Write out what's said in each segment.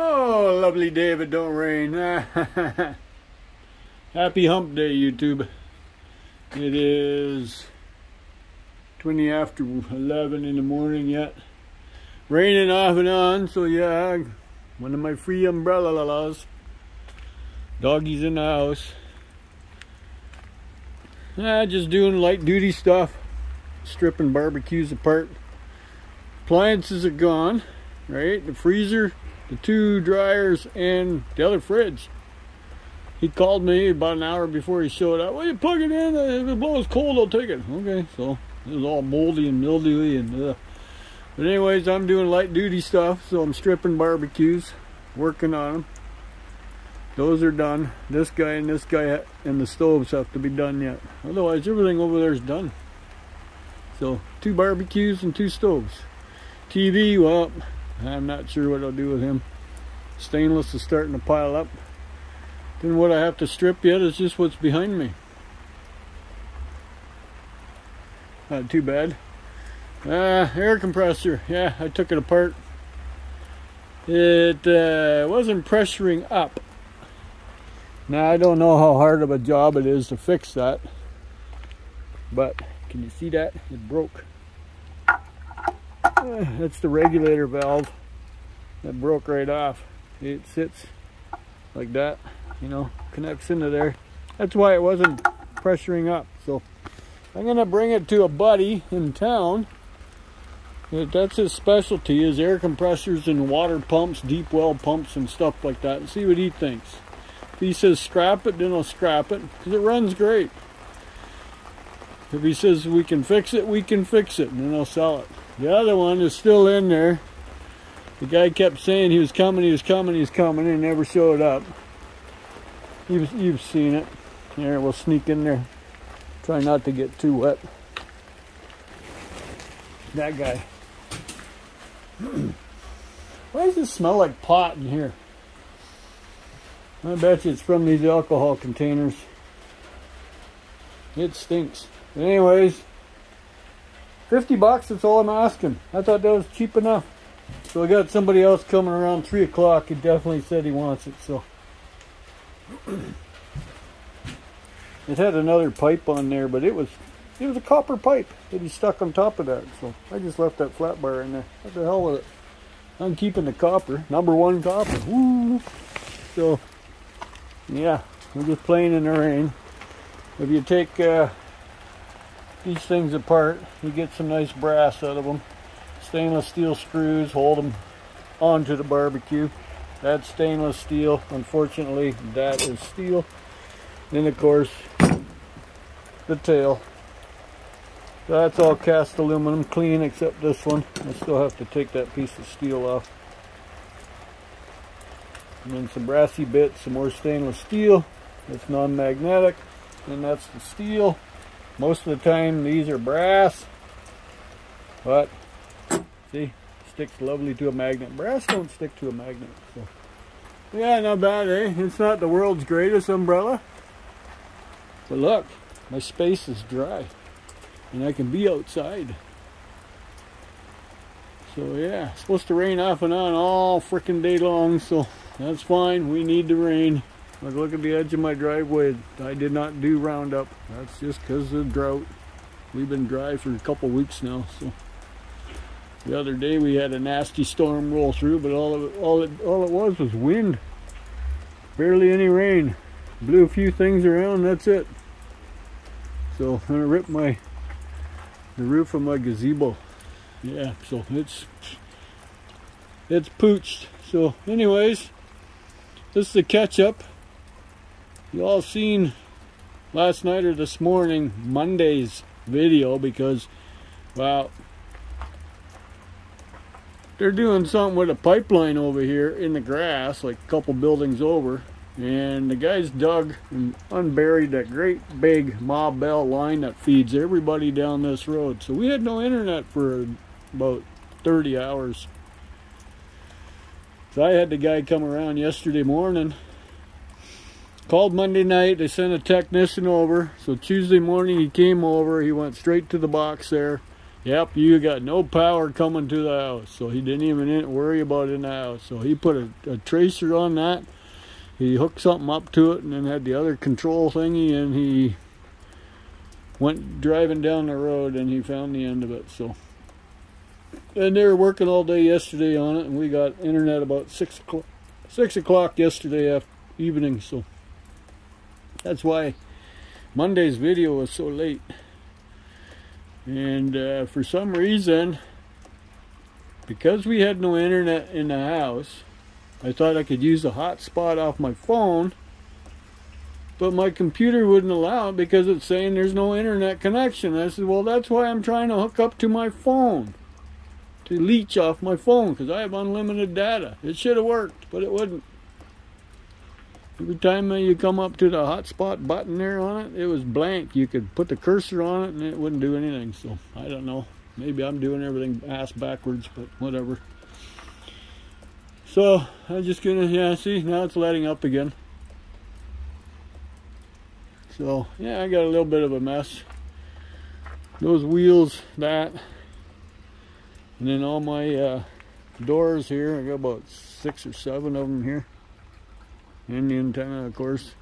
Oh, lovely day, but don't rain. Happy hump day, YouTube. It is 20 after 11 in the morning yet. Raining off and on, so yeah, one of my free umbrella laws. Doggies in the house. Yeah, just doing light duty stuff. Stripping barbecues apart. Appliances are gone, right? The freezer the two dryers and the other fridge. He called me about an hour before he showed up. Well, you plug it in. If it blows cold, I'll take it. Okay, so it was all moldy and mildewy and. Uh, but anyways, I'm doing light duty stuff, so I'm stripping barbecues, working on them. Those are done. This guy and this guy and the stoves have to be done yet. Otherwise, everything over there is done. So two barbecues and two stoves. TV, well, I'm not sure what I'll do with him. Stainless is starting to pile up. Then what I have to strip yet is just what's behind me. Not too bad. Uh, air compressor. Yeah, I took it apart. It uh, wasn't pressuring up. Now, I don't know how hard of a job it is to fix that. But, can you see that? It broke. Eh, that's the regulator valve that broke right off. It sits like that, you know, connects into there. That's why it wasn't pressuring up. So I'm gonna bring it to a buddy in town. Eh, that's his specialty is air compressors and water pumps, deep well pumps and stuff like that and see what he thinks. If he says scrap it, then I'll scrap it because it runs great. If he says we can fix it, we can fix it and then I'll sell it. The other one is still in there. The guy kept saying he was coming, he was coming, he was coming, and never showed up. You've, you've seen it. Here, we'll sneak in there. Try not to get too wet. That guy. Why does it smell like pot in here? I bet you it's from these alcohol containers. It stinks. But anyways, 50 bucks, that's all I'm asking. I thought that was cheap enough. So I got somebody else coming around 3 o'clock. He definitely said he wants it, so. it had another pipe on there, but it was it was a copper pipe that he stuck on top of that. So I just left that flat bar in there. What the hell with it? I'm keeping the copper. Number one copper. Woo! So, yeah, we're just playing in the rain. If you take... Uh, these things apart. You get some nice brass out of them. Stainless steel screws hold them onto the barbecue. That's stainless steel. Unfortunately, that is steel. Then, of course, the tail. That's all cast aluminum, clean except this one. I still have to take that piece of steel off. And then some brassy bits, some more stainless steel. It's non-magnetic. And that's the steel. Most of the time these are brass, but see, sticks lovely to a magnet. Brass don't stick to a magnet. So. Yeah, not bad, eh? It's not the world's greatest umbrella. But look, my space is dry. And I can be outside. So yeah, supposed to rain off and on all freaking day long, so that's fine. We need the rain. Like look at the edge of my driveway. I did not do Roundup. That's just because of drought. We've been dry for a couple weeks now. So the other day we had a nasty storm roll through, but all it, all it, all it was was wind. Barely any rain. Blew a few things around. That's it. So I'm gonna rip my the roof of my gazebo. Yeah. So it's it's pooched. So anyways, this is the catch up you all seen last night or this morning Monday's video because well they're doing something with a pipeline over here in the grass like a couple buildings over and the guys dug and unburied that great big Ma Bell line that feeds everybody down this road. So we had no internet for about 30 hours. So I had the guy come around yesterday morning Called Monday night, they sent a technician over. So Tuesday morning he came over, he went straight to the box there. Yep, you got no power coming to the house. So he didn't even worry about it in the house. So he put a, a tracer on that. He hooked something up to it and then had the other control thingy and he went driving down the road and he found the end of it. So and they were working all day yesterday on it and we got internet about six o'clock six o'clock yesterday evening so that's why Monday's video was so late and uh, for some reason because we had no internet in the house I thought I could use a hotspot off my phone but my computer wouldn't allow it because it's saying there's no internet connection I said well that's why I'm trying to hook up to my phone to leech off my phone because I have unlimited data. It should have worked, but it wouldn't. Every time you come up to the hotspot button there on it, it was blank. You could put the cursor on it and it wouldn't do anything. So I don't know. Maybe I'm doing everything ass backwards, but whatever. So I'm just gonna, yeah, see, now it's letting up again. So yeah, I got a little bit of a mess. Those wheels, that, and then all my uh, doors here, I got about six or seven of them here. And the antenna, of course.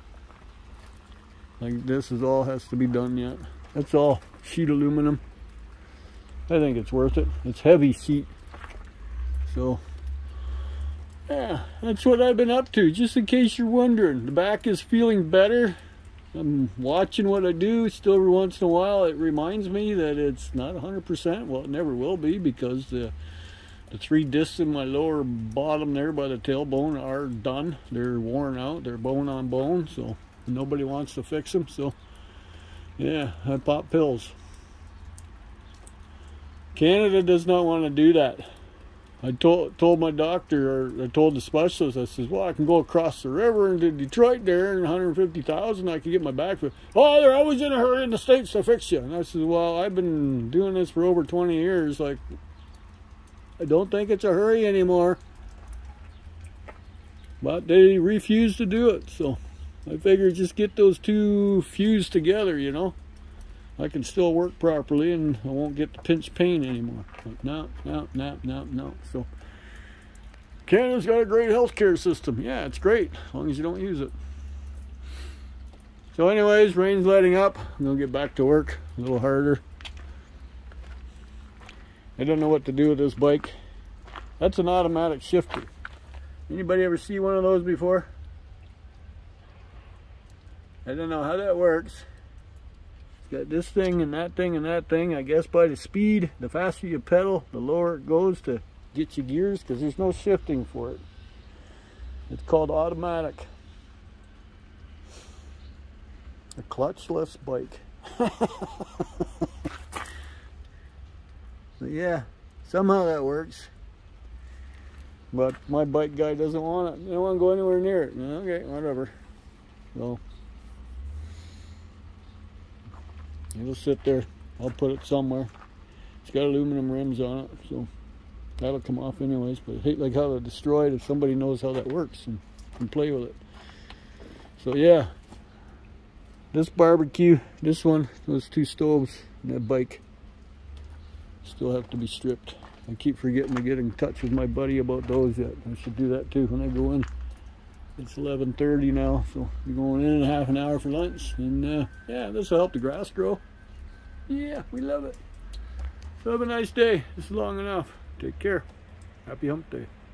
Like this is all has to be done yet. That's all sheet aluminum. I think it's worth it. It's heavy sheet. So, yeah, that's what I've been up to. Just in case you're wondering, the back is feeling better. I'm watching what I do still every once in a while. It reminds me that it's not 100%. Well, it never will be because the the three discs in my lower bottom there by the tailbone are done. They're worn out. They're bone on bone, so nobody wants to fix them. So, yeah, I pop pills. Canada does not want to do that. I told told my doctor, or I told the specialist, I says, well, I can go across the river into Detroit there, and 150,000, I can get my back for. Oh, they're always in a hurry in the states to fix you. And I said, well, I've been doing this for over 20 years. Like, I don't think it's a hurry anymore. But they refuse to do it, so I figured just get those two fused together, you know. I can still work properly and I won't get the pinch pain anymore. No, no, no, no, no. So Canada's got a great healthcare system. Yeah, it's great as long as you don't use it. So anyways, rain's letting up. I'm gonna get back to work a little harder. I don't know what to do with this bike. That's an automatic shifter. Anybody ever see one of those before? I don't know how that works. It's got this thing and that thing and that thing. I guess by the speed, the faster you pedal, the lower it goes to get your gears because there's no shifting for it. It's called automatic. A clutchless bike. yeah, somehow that works. But my bike guy doesn't want it. They don't want to go anywhere near it. Okay, whatever. So It'll sit there. I'll put it somewhere. It's got aluminum rims on it, so that'll come off anyways. But I hate like how they destroy it if somebody knows how that works and can play with it. So yeah, this barbecue, this one, those two stoves, and that bike still have to be stripped. I keep forgetting to get in touch with my buddy about those yet. I should do that too when I go in. It's 11.30 now, so we're going in in half an hour for lunch. And uh, yeah, this will help the grass grow. Yeah, we love it. So have a nice day. It's long enough. Take care. Happy hump day.